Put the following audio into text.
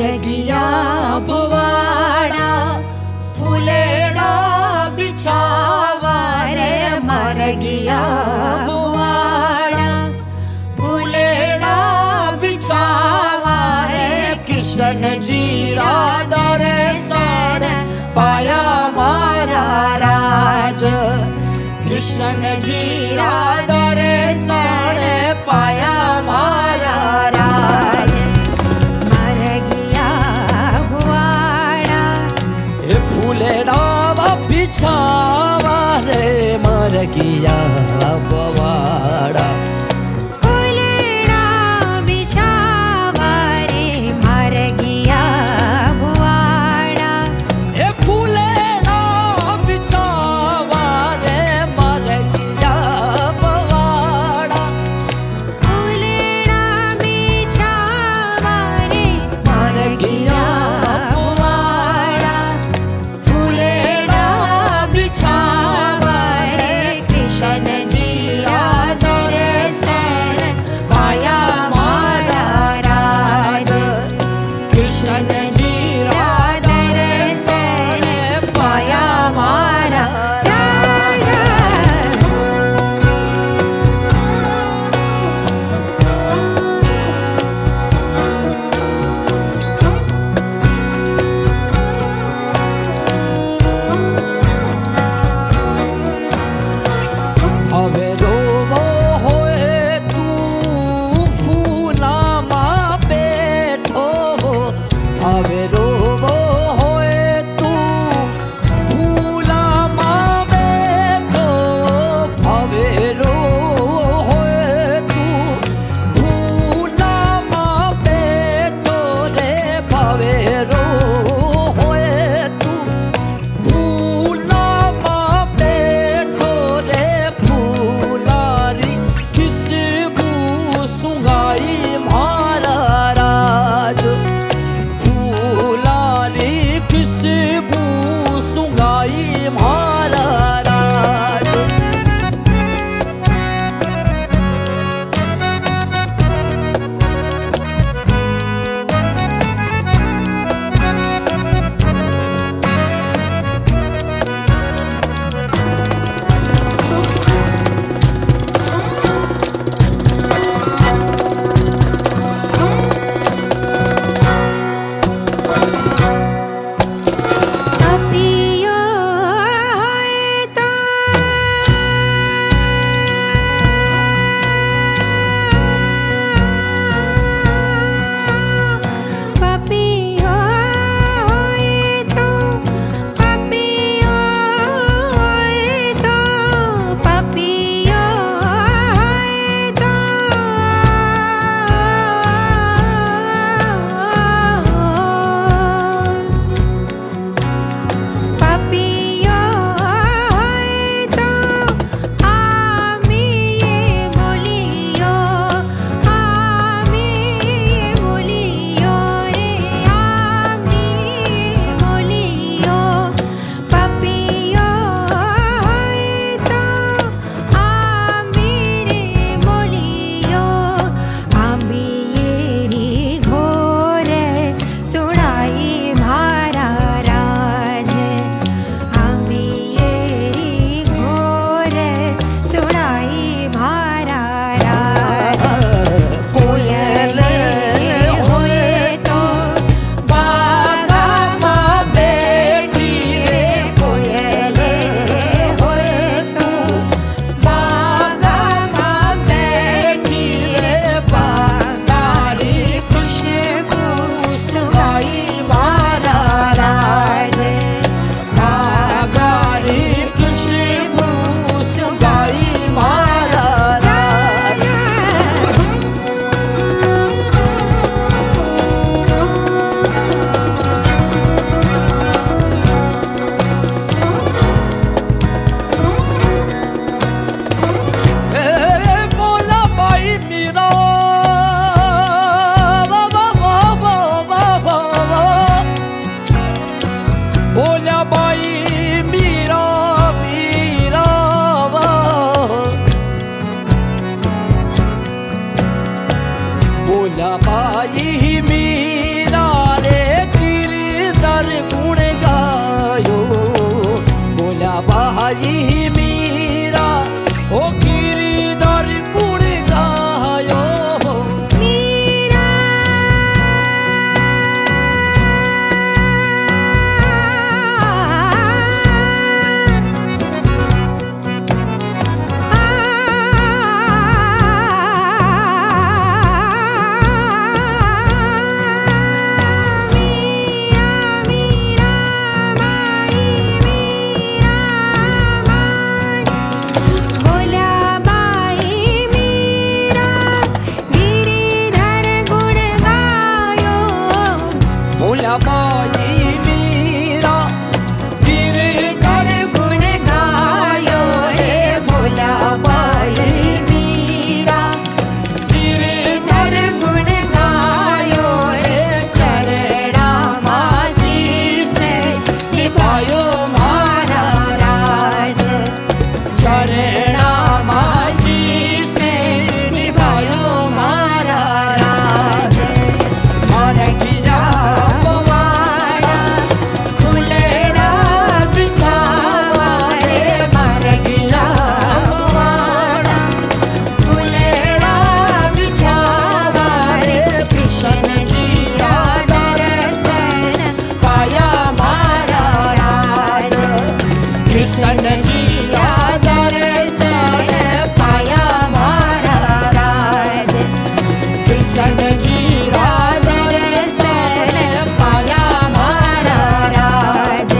गया बुवाड़ा फुलेड़ा बिछावा रे मर गया बुवाड़ा। फुलेड़ा बिछावा रे किशन जीरा दरे सारे पाया मारा राज। कृष्ण जीरा फूलेड़ा कृष्ण जिया दोरसार पाया मार किया दोरे साया माराज